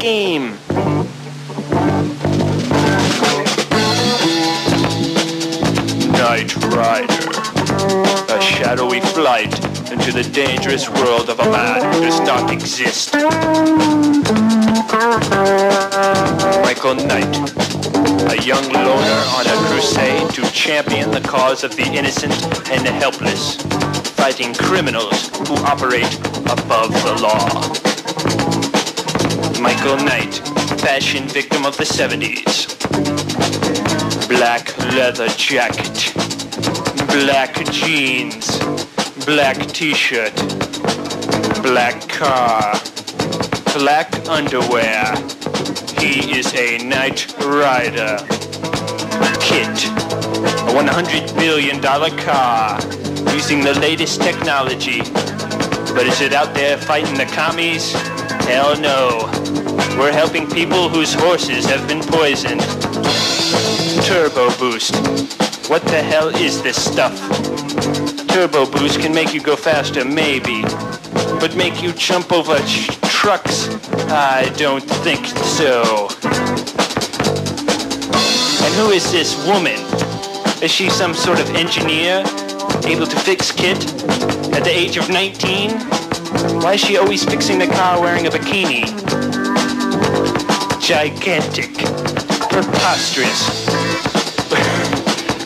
game! Knight Rider. A shadowy flight into the dangerous world of a man who does not exist. Michael Knight. A young loner on a crusade to champion the cause of the innocent and the helpless, fighting criminals who operate above the law. Michael Knight, fashion victim of the 70s. Black leather jacket, black jeans, black t-shirt, black car, black underwear. He is a night rider. KITT, a $100 billion car using the latest technology. But is it out there fighting the commies? Hell no. We're helping people whose horses have been poisoned. Turbo Boost. What the hell is this stuff? Turbo Boost can make you go faster, maybe. But make you jump over trucks? I don't think so. And who is this woman? Is she some sort of engineer? Able to fix KITT? At the age of 19? Why is she always fixing the car wearing a bikini? Gigantic. Preposterous.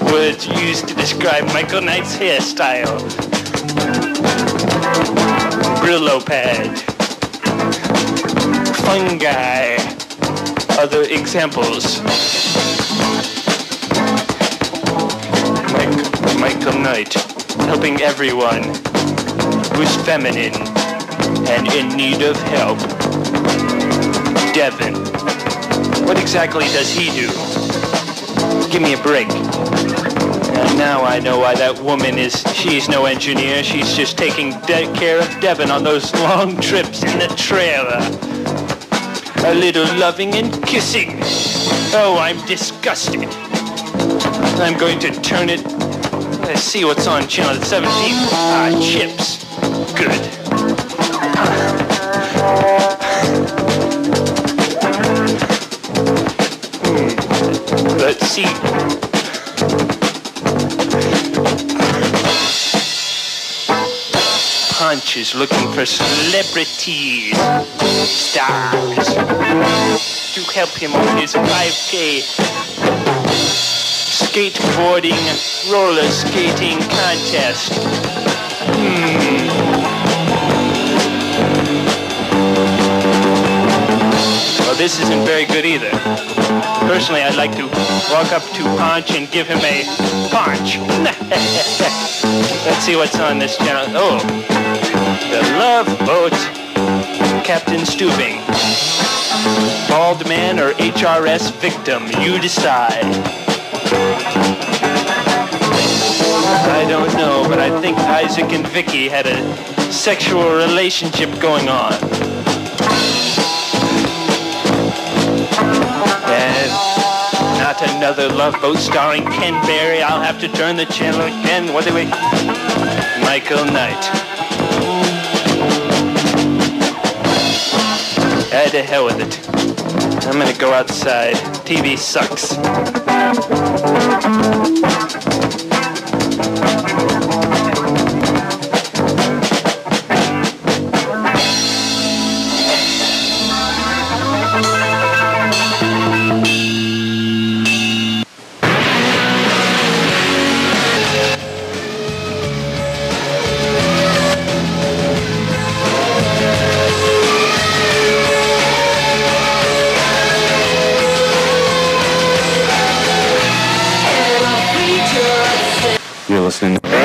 Words used to describe Michael Knight's hairstyle. Brillo pad. Fungi. Other examples. Mike, Michael Knight, helping everyone who's feminine and in need of help. Devon, what exactly does he do? Give me a break. And now I know why that woman is, she's no engineer. She's just taking de- care of Devon on those long trips in the trailer. A little loving and kissing. Oh, I'm disgusted. I'm going to turn it. Let's see what's on channel 17. Ah, CHiPs. Good. See. Ponch is looking for celebrities, stars, to help him on his 5K skateboarding, roller skating contest. Hmm. Well, this isn't very good either. Personally, I'd like to walk up to Ponch and give him a punch. Let's see what's on this channel. Oh, the Love Boat, Captain Stubing. Bald man or HRS victim, you decide. I don't know, but I think Isaac and Vicky had a sexual relationship going on. Another love boat starring Ken Berry. I'll have to turn the channel again. What do we? Michael Knight. Ah, to hell with it. I'm gonna go outside. TV sucks. You're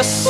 wrestle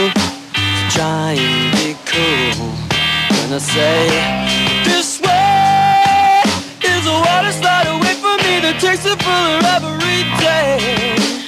you. So try and be cool when I say this way is a water slide away from me that takes it fuller every day.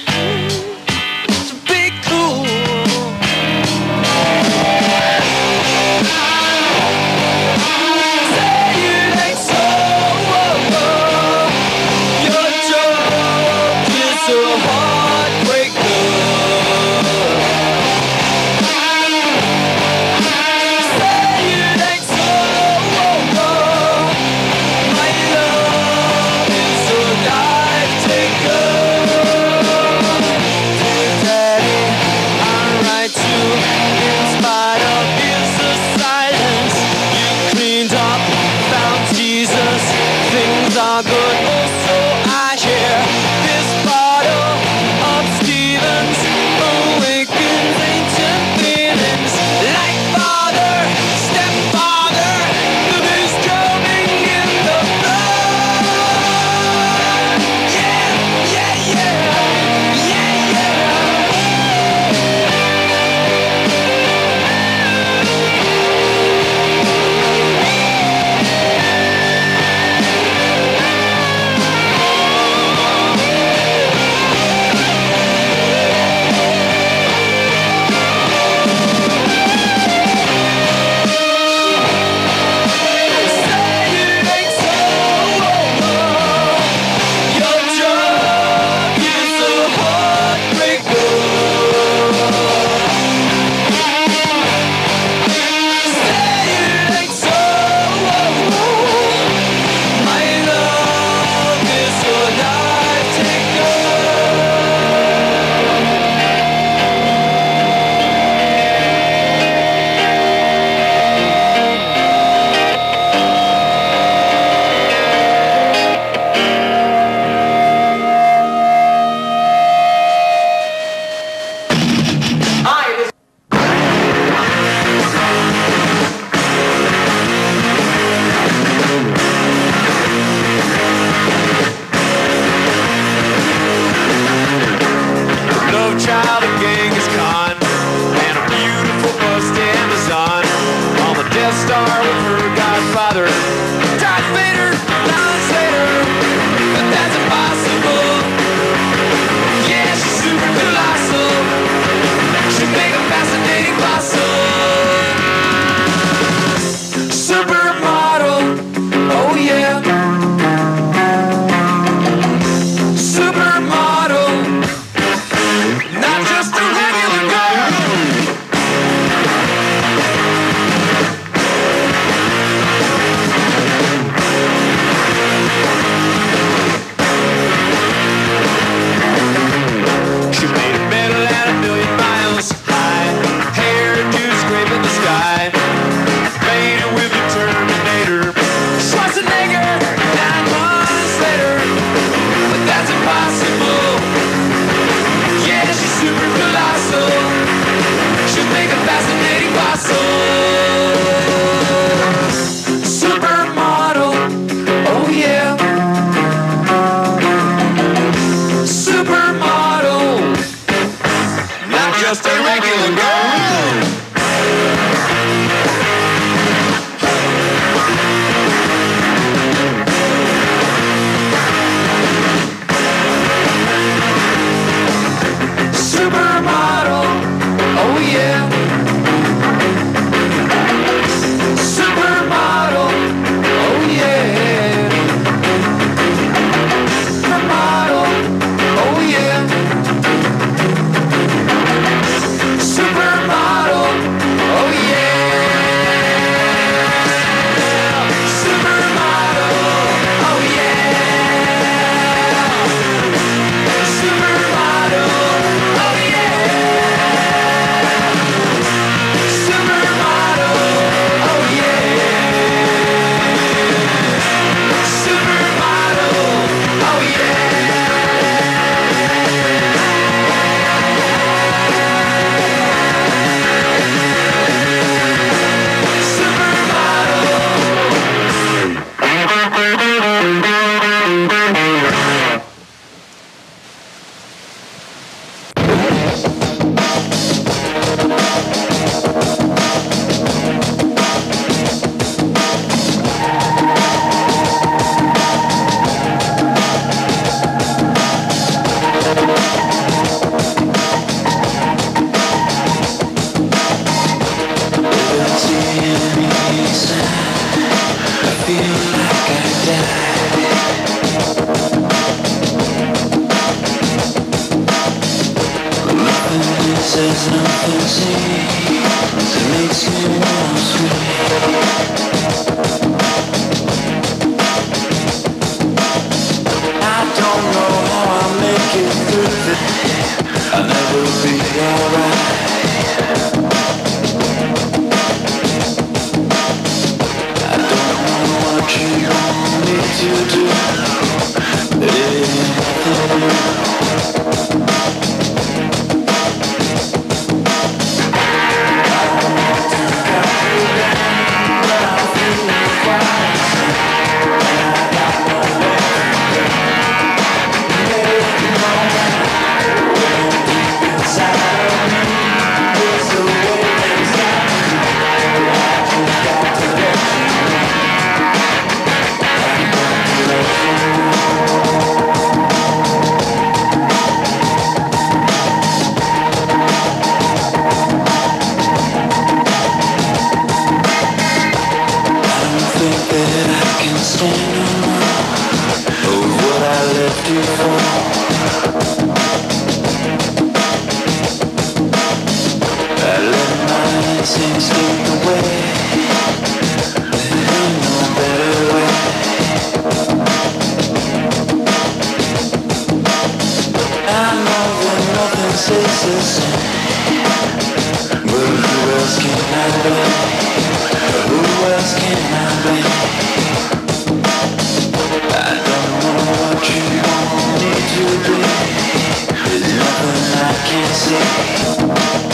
See.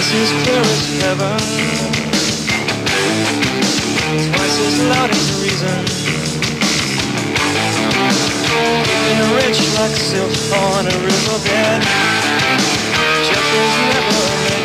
Twice as clear as heaven. Twice as loud as reason. Even rich like silk on a riverbed. Jeff is never made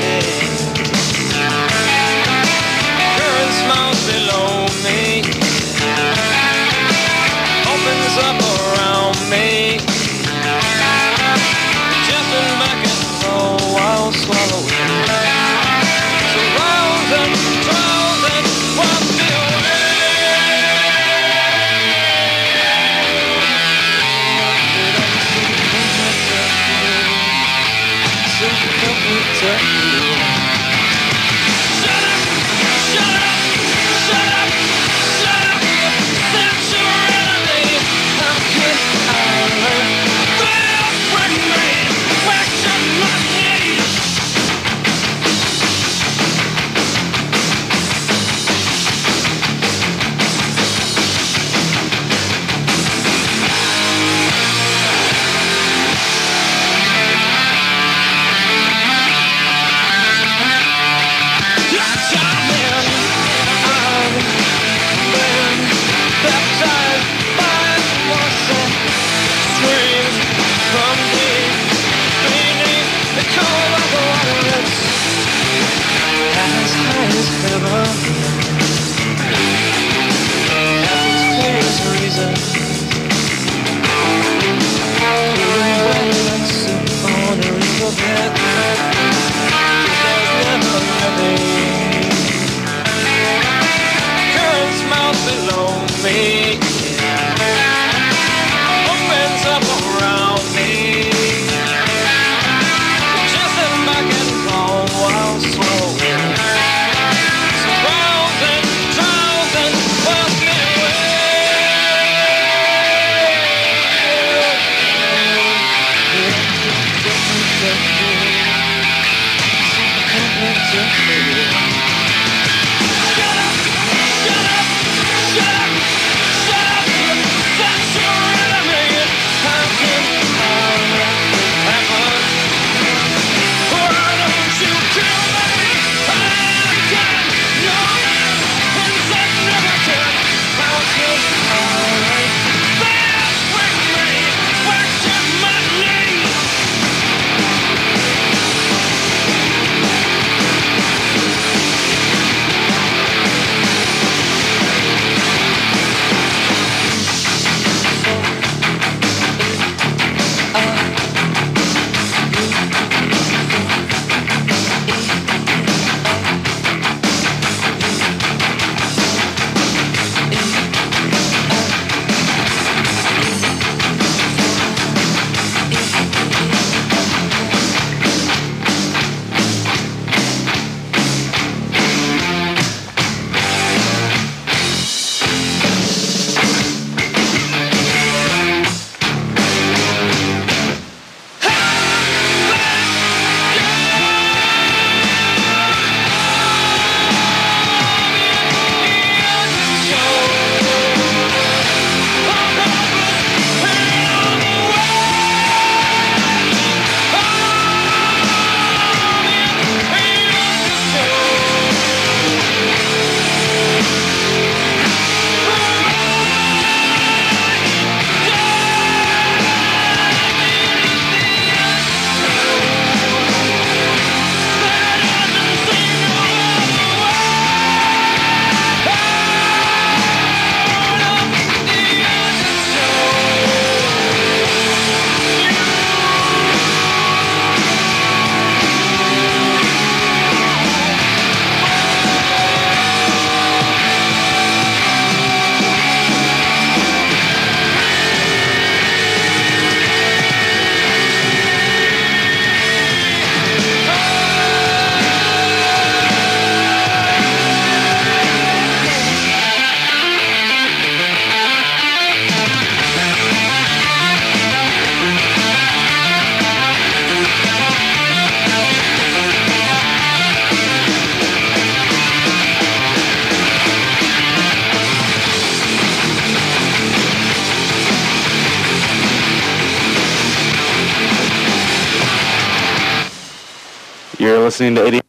listening to 80